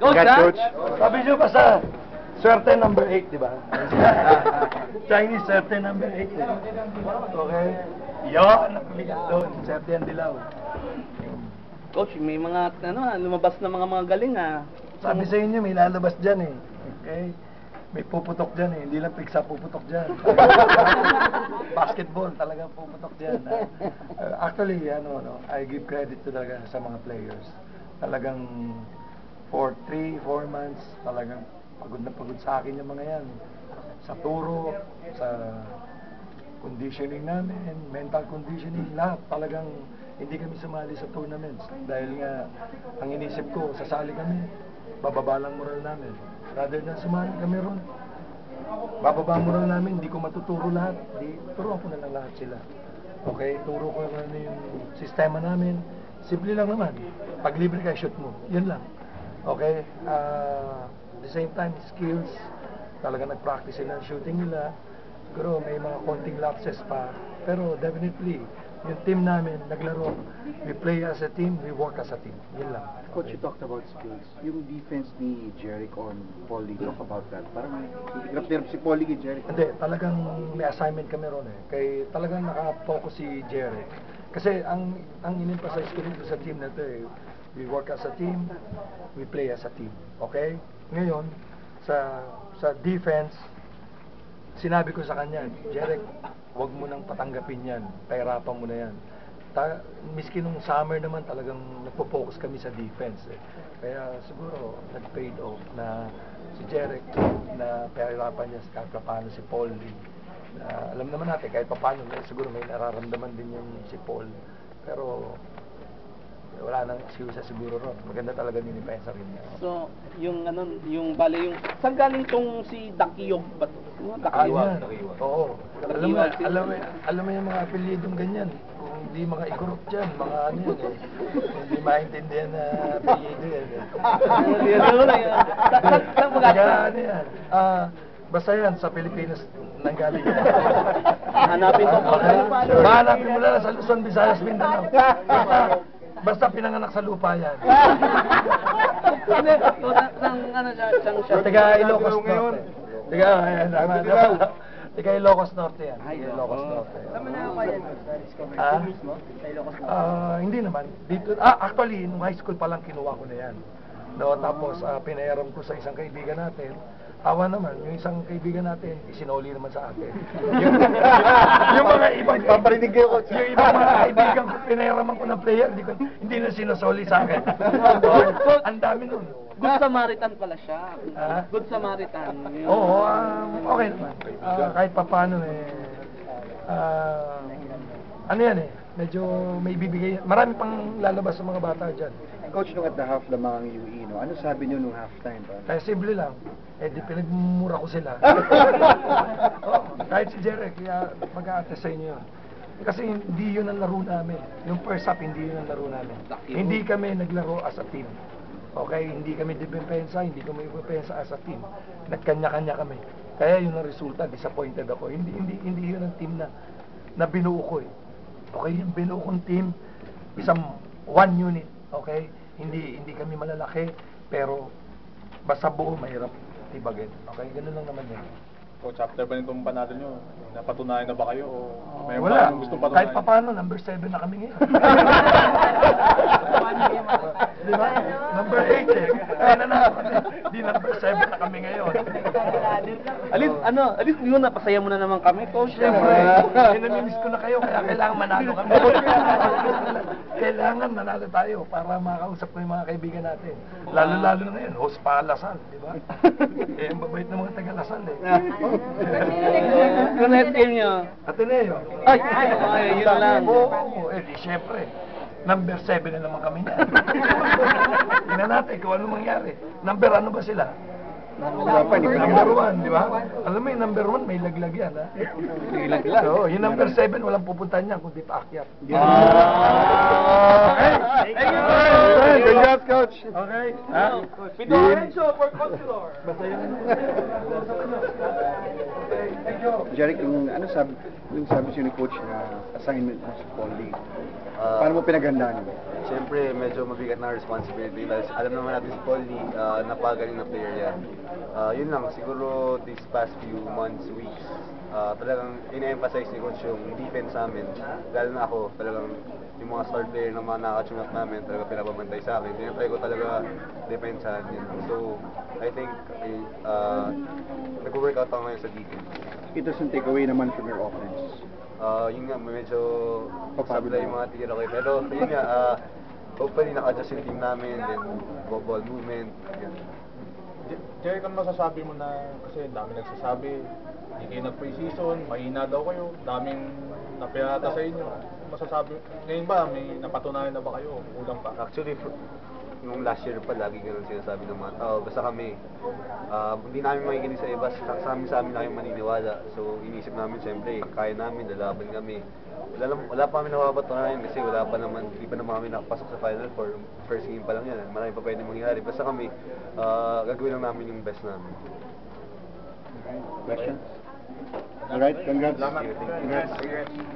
Ha? coach. Sabi nyo ba sa swerte number 8, di ba? Chinese swerte number 8. Eh. Okay? Yan, nakaligat doon. Swerte yan dilaw. Coach, may mga, ano, ah, lumabas na mga mga galing, ah. Sabi sa inyo, may lalabas dyan eh. Okay? May puputok dyan eh. Hindi lang piksa puputok dyan. Basketball talagang puputok dyan. ah. Uh, actually, ano, no, I give credit to talaga sa mga players. Talagang for 3, 4 months, talagang pagod na pagod sa akin yung mga yan. Sa turo, sa conditioning namin, mental conditioning, lahat talagang hindi kami sumali sa tournaments dahil nga ang inisip ko, sasali kami, bababa lang moral namin. Rather than sumali kami ron, bababa moral namin, hindi ko matuturo lahat, di, turuan ko na lang lahat sila. Okay, turo ko na yung sistema namin. Simple lang naman. Pag libre ka, shoot mo. Yun lang. Okay? Uh, at the same time, skills. Talaga nag-practice sila ng shooting nila. Siguro may mga konting lapses pa. Pero definitely, yung team namin, naglaro. We play as a team, we work as a team. Yun lang. Coach, you talked about skills. Yung defense ni Jeric on Paulie, talk about that. Parang hirap-hirap si Paulie kay Jeric. Hindi, talagang may assignment kami ron eh. Kay talagang naka-focus si Jerry. Kasi ang ang in-emphasize ko dito sa team na to eh, we work as a team, we play as a team. Okay? Ngayon, sa sa defense, sinabi ko sa kanya, Jerek, wag mo nang patanggapin yan. Pahirapan mo na yan. Ta miski nung summer naman talagang nagpo-focus kami sa defense eh. Kaya siguro nag-paid off na si Jerek na pahirapan niya kahit paano si Paul Lee. Na alam naman natin kahit paano siguro may nararamdaman din yung si Paul. Pero wala nang excuse siguro ron. Maganda talaga din yung pensa rin niya. So, yung ano, yung bale yung saan galing tong si Dakiyog ba? to? Ah, Dakiyog. yan. Oo. Alam mo, alam mo, alam mo yung mga apelyidong ganyan. Kung hindi mga igurot dyan, mga ano yun eh. Hindi maintindihan na apelyido yan eh. Yan, ano na yan. Sa- sa- saan ano yan. Ah, basta yan, sa Pilipinas nanggaling. Hanapin ko? Mahanapin mo lang sa Luzon, Visayas, Mindanao. Basta, pinanganak sa lupa yan. Hindi, sa- saan ano siya, saan siya? Tiga Ilocos Norte. Tiga, ayan, tama, tama. Tiga Ilocos Norte yan. Ay, Tiga Ilocos. Norte. Ah? Ah, hindi naman. Dito, ah, actually, nung high school pa lang kinuha ko na yan. No, tapos ah, pinayaram ko sa isang kaibigan natin. Tawa naman, yung isang kaibigan natin, isinoli naman sa atin. yung, yung mga Paparinig kayo, coach. Yung ibang mga kaibigan ko, pinayaraman ko ng player, hindi, ko, hindi na sinusoli sa akin. So, ang dami nun. Good Samaritan pala siya. Ah? Good Samaritan. Oo, ah, okay naman. Ah, kahit papano eh, ah, ano yan eh, medyo may bibigay, marami pang lalabas sa mga bata dyan. Coach, nung at the half lamang ang UE, no? ano sabi niyo nung halftime? Pa? Kaya simple lang, eh di pinagmumura ko sila. oh, kahit si Jerry, kaya mag-aates sa inyo yun. Kasi hindi yun ang laro namin. Yung first half, hindi yun ang laro namin. Hindi kami naglaro as a team. Okay, hindi kami depensa, hindi kami depensa as a team. Nagkanya-kanya kami. Kaya yun ang resulta, disappointed ako. Hindi hindi hindi yun ang team na na binuo ko eh. Okay, yung binuo kong team, isang one unit, okay? Hindi hindi kami malalaki, pero basta buo mahirap tibagin. Okay, ganun lang naman yun. Coach, after ba nitong panalo nyo, napatunayan na ba kayo? O may Wala. gusto patunayan? Kahit pa paano, number 7 na kami ngayon. Di ba? Number 8 eh. Kaya na na kami. Di number 7 na kami ngayon. Alis, ano, alis yun, napasaya mo na naman kami, coach. Siyempre, eh, namimiss ko na kayo, kaya kailangan manalo kami. kailangan manalo tayo para makausap ko yung mga kaibigan natin. Lalo-lalo na ngayon, host pa Lasal, di ba? eh, ang babait ng mga taga Lasal eh. Yung net game niyo. Ateneo. Ay, ay, ay, yun na lang. Oo, oo, eh di syempre. Number 7 na naman kami niyan. Tingnan natin kung ano mangyari. Number ano ba sila? Wala pa, hindi pa Number 1, di ba? Alam mo yung number 1, may laglag yan, ha? May laglag. Oo, yung number 7, walang pupuntahan niyan kundi paakyat. Ah. Okay? Thank you, Coach. Okay? Pito Lorenzo for Consular. Basta yun. Jeric, yung ano sabi, yung sabi sa'yo ni coach na assignment mo sa Poly, Ah, paano mo pinagandaan yun? Siyempre, medyo mabigat na responsibility. Dahil alam naman natin si Paul Lee, ah, napakagaling na player yan. Ah, yun lang, siguro these past few months, weeks, ah, talagang ina-emphasize ni Coach yung defense namin. Lalo na ako, talagang yung mga star player na mga nakatune up namin, talaga pinapabantay sa akin. Tinatry ko talaga depensahan yun. So, I think, uh, nag-workout ako ngayon sa defense. Ito yung takeaway naman from your offense. Ah, yun nga, medyo sabla yung mga tira ko. Pero yun nga, ah, hopefully naka-adjust yung team namin, then ball, ball movement. Yun. Je- Jerry, ano masasabi mo na, kasi dami nagsasabi, hindi kayo nag-pre-season, mahina daw kayo, daming napirata sa inyo. Masasabi, ngayon ba, may napatunayan na ba kayo? Kulang pa? Actually, nung last year pa, lagi ganun sinasabi ng mga tao. Basta kami, ah, hindi namin makikinig sa iba, sa, sa amin sa amin na kayo maniniwala. So, inisip namin, siyempre, kaya namin, lalaban kami. Wala, wala pa kami napapatunayan kasi wala pa naman, hindi pa naman kami nakapasok sa Final Four. First game pa lang yan, marami pa pwede mangyari. Basta kami, ah, gagawin lang namin yung best namin. Questions? Alright, congrats. Thank you, thank you. Congrats.